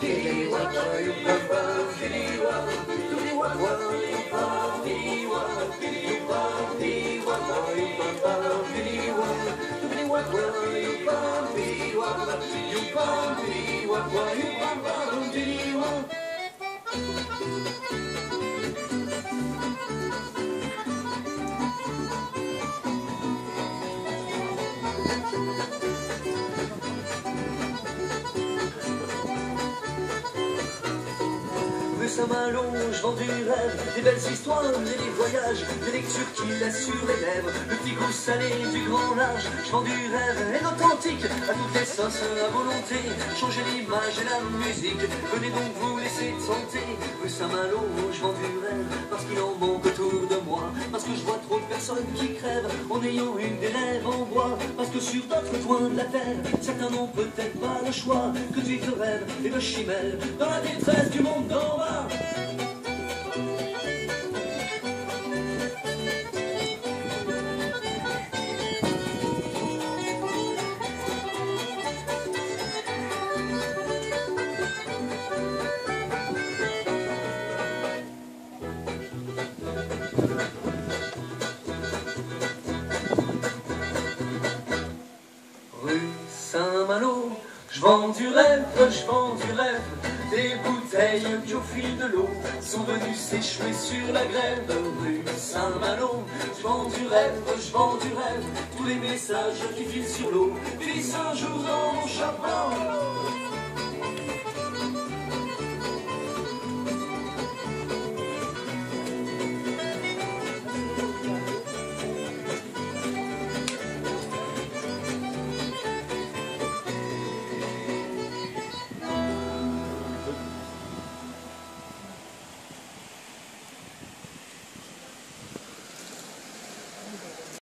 Diddy, what, what, you, what, what, Saint-Malo, je vends du rêve, des belles histoires et des voyages, des lectures qui laissent sur les lèvres, le petit goût salé du grand large, je vends du rêve et l'authentique, à toutes les à volonté, changer l'image et la musique, venez donc vous laisser tenter, rue Saint-Malo, je vends du rêve, parce qu'il en manque autour de moi, parce que je vois trop de personnes qui crèvent, en ayant une des lèvres en bois, parce que sur d'autres coins de la terre, certains n'ont peut-être pas le choix, que de vivre de rêve et de chimère, dans la détresse du monde d'en Rue Saint-Malo, je vends du rêve, je vends du rêve, des bouteilles qui au fil de l'eau sont venues s'échouer sur la grève. Rue Saint-Malo, je vends du rêve, je vends du rêve, tous les messages qui filent sur l'eau, un jour.